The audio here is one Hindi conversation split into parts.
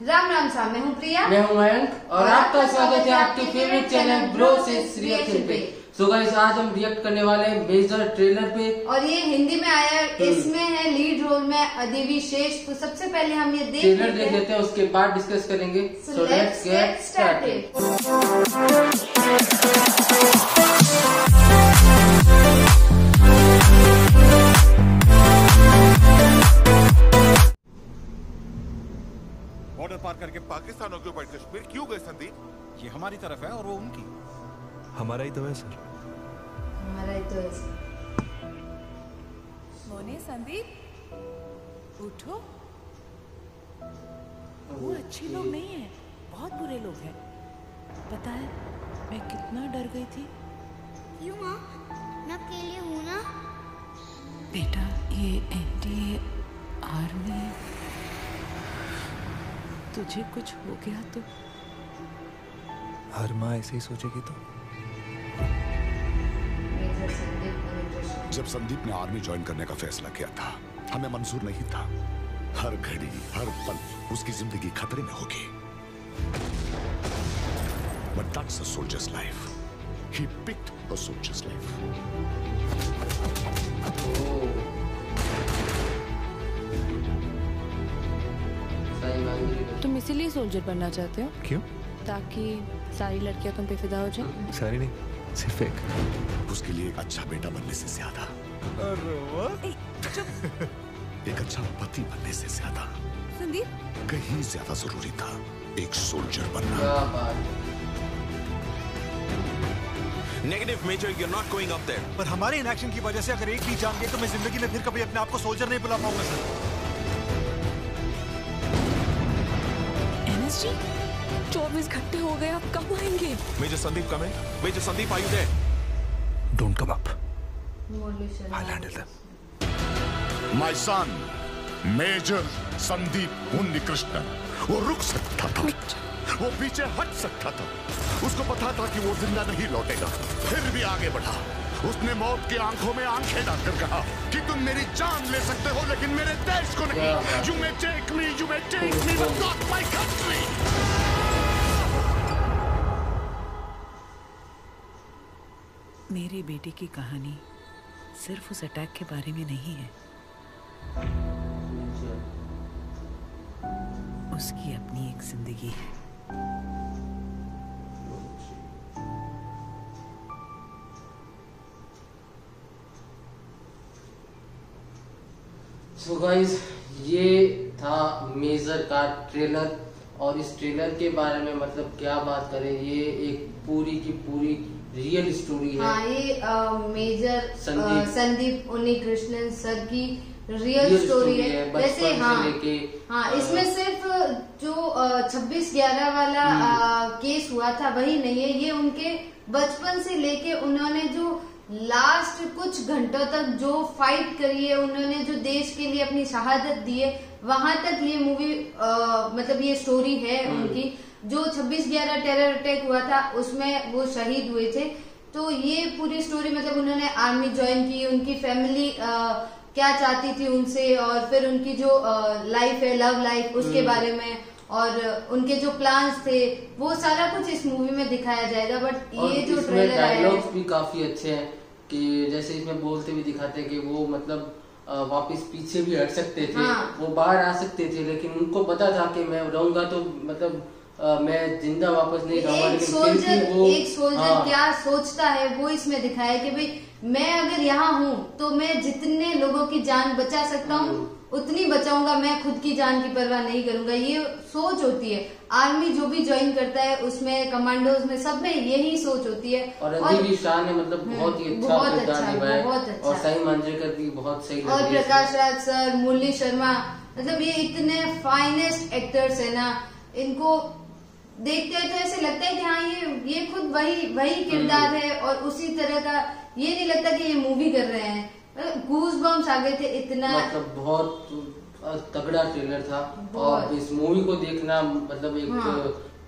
राम राम सा मैं हूँ प्रिया। मैं हूँ मयंक और आपका स्वागत है आपके फेवरेट चैनल ब्रो से रिएक्शन पे। सो गाइस आज हम रिएक्ट करने वाले हैं मेजर ट्रेलर पे। और ये हिंदी में आया है हम्म। इसमें है लीड रोल में अदेवी शेष। तो सबसे पहले हम ये देख ट्रेलर देख लेते हैं उसके बाद डिस्कस करेंगे। So let's get started. करके पाकिस्तान ऑक्यूपाइड कश्मीर क्यों गए संदीप? ये हमारी तरफ़ है और वो उनकी। हमारा ही तो है सर। हमारा ही तो ऐसे मोने संदीप उठो। वो अच्छे लोग नहीं है बहुत बुरे लोग हैं। पता है मैं कितना डर गई थी। क्यों माँ मैं अकेले हूँ ना। बेटा ये एनडीए आर्मी तुझे कुछ हो गया तो? हर माँ ऐसे ही सोचेगी तो। जब संदीप ने आर्मी ज्वाइन करने का फैसला किया था हमें मंजूर नहीं था। हर घड़ी हर पल उसकी ज़िंदगी खतरे में होगी। But that's a soldier's life he picked a soldier's life तुम इसीलिए सोल्जर बनना चाहते हो? क्यों? ताकि सारी लड़कियाँ तुम पे फिदा हो जाए। सारी नहीं सिर्फ़ एक। उसके लिए एक अच्छा बेटा बनने से ज़्यादा। एक अच्छा पति बनने से ज़्यादा। संदीप? कहीं ज़्यादा ज़रूरी था एक सोल्जर बनना। क्या बात Negative, Major. You're not going up there. पर हमारे इनएक्शन की वजह से अगर एक भी जान गई तो मैं ज़िंदगी में फिर कभी अपने आप को सोल्जर नहीं बुला पाऊँगा सर एनएसजी चौबीस घंटे हो गए अब कब आएँगे Major Sandeep, come in. Major Sandeep, are you there? Don't come up I'll handle them. My son major Sandeep Unnikrishnan वो रुक सकता था वो पीछे हट सकता था उसको पता था कि वो ज़िंदा नहीं लौटेगा फिर भी आगे बढ़ा उसने मौत की आँखों में आँखें डालकर कहा कि तुम मेरी जान ले सकते हो लेकिन मेरे देश को नहीं। You may take me you may take me but not my country मेरे बेटे की कहानी सिर्फ़ उस अटैक के बारे में नहीं है। उसकी अपनी एक ज़िंदगी है। सो गाइस ये था मेजर का ट्रेलर और इस ट्रेलर के बारे में मतलब क्या बात करें ये एक पूरी की पूरी रियल स्टोरी है हाँ ये अ, मेजर संदीप। उन्नी कृष्णन सर की रियल स्टोरी है है, जैसे हाँ हाँ इसमें सिर्फ़ जो छब्बीस ग्यारह वाला हम्म। अ, केस हुआ था वही नहीं है ये उनके बचपन से लेके उन्होंने जो लास्ट कुछ घंटों तक जो फाइट करी है उन्होंने जो देश के लिए अपनी शहादत दी है वहाँ तक ये मूवी मतलब ये स्टोरी है हम्म। उनकी। जो 26 ग्यारह टेरर अटैक हुआ था उसमें वो शहीद हुए थे। तो ये पूरी स्टोरी मतलब उन्होंने आर्मी ज्वाइन की उनकी फैमिली आ, क्या चाहती थी उनसे और फिर उनकी जो लाइफ है लव लाइफ उसके बारे में और उनके जो प्लान्स थे वो सारा कुछ इस मूवी में दिखाया जाएगा बट ये जो ट्रेलर है। भी काफ़ी अच्छे हैं। कि जैसे इसमें बोलते हुए दिखाते कि वो मतलब वापस पीछे भी हट सकते थे हाँ। वो बाहर आ सकते थे लेकिन उनको पता था कि मैं रहूँगा तो मतलब मैं ज़िंदा वापस नहीं एक लेकिन सोल्जर वो एक सोल्जर हाँ, क्या सोचता है वो इसमें दिखाया है कि भाई मैं अगर यहाँ हूँ तो मैं जितने लोगों की जान बचा सकता हूँ हम्म। उतनी बचाऊँगा मैं खुद की जान की परवाह नहीं करूँगा। ये सोच होती है। आर्मी जो भी ज्वाइन करता है उसमें कमांडोज में सब में यही सोच होती है। और रणदीप शाह ने मतलब हम्म, बहुत ही अच्छा बहुत अच्छा, बहुत अच्छा। और साई मांजरेकर भी बहुत सही और प्रकाश राज सर मुरली शर्मा मतलब ये इतने फाइनेस्ट एक्टर्स है ना इनको देखते हैं तो ऐसे लगता है कि हाँ ये ये खुद वही वही किरदार है और उसी तरह का ये नहीं लगता कि ये मूवी कर रहे हैं गूज बम्स आ गए थे इतना मतलब बहुत तगड़ा ट्रेलर था और इस मूवी को देखना मतलब एक हाँ।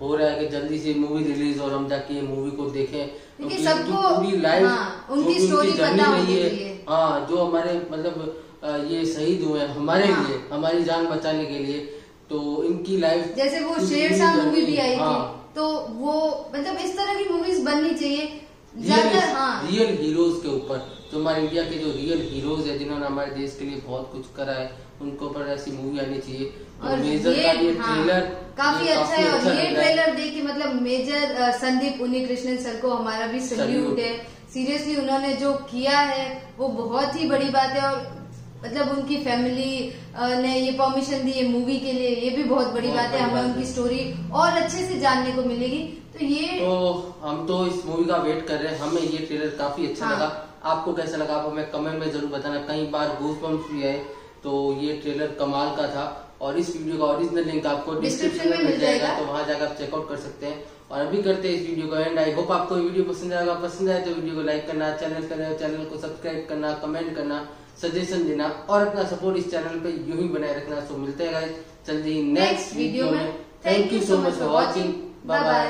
हो रहा है कि जल्दी से मूवी रिलीज़ और हम जाके ये मूवी को देखें क्योंकि सबको- पूरी लाइफ हाँ, उनकी जर्नी पता होनी है चाहिए। हाँ जो हमारे मतलब ये शहीद हुए हमारे हाँ। लिए हमारी जान बचाने के लिए तो इनकी लाइफ जैसे वो शेर शाह मूवी भी आई थी तो वो मतलब इस तरह की मूवीज़ बननी चाहिए। हाँ। रियल हीरोज के ऊपर जो हमारे इंडिया के जो रियल हीरोज है जिन्होंने हमारे देश के लिए बहुत कुछ करा है उनके ऊपर ऐसी मूवी आनी चाहिए। और मेजर ये, का ये हाँ, ट्रेलर काफ़ी ये अच्छा है और अच्छा ये ट्रेलर देख के मतलब मेजर संदीप उन्नी कृष्णन सर को हमारा भी सल्यूट है। सीरियसली उन्होंने जो किया है वो बहुत ही बड़ी बात है और मतलब उनकी फैमिली ने ये परमिशन दी है मूवी के लिए ये भी बहुत बड़ी बात है हमें उनकी स्टोरी और अच्छे से जानने को मिलेगी। तो ये तो हम तो इस मूवी का वेट कर रहे हैं। हमें ये ट्रेलर काफ़ी अच्छा हाँ। लगा। आपको कैसा लगा? आप हमें कमेंट में ज़रूर बताना। कई बार गूज भी है तो ये ट्रेलर कमाल का था। और इस वीडियो का ओरिजिनल लिंक आपको डिस्क्रिप्शन में मिल जाएगा तो वहाँ जाकर आप चेकआउट कर सकते हैं। और अभी करते हैं इस वीडियो को एंड आई होप आपको वीडियो पसंद आएगा पसंद आए तो वीडियो को लाइक करना चैनल करना चैनल को सब्सक्राइब करना कमेंट करना सजेशन देना और अपना सपोर्ट इस चैनल पे यूँ ही बनाए रखना। सो मिलते हैं जल्दी नेक्स्ट वीडियो में। Thank you so much for watching bye bye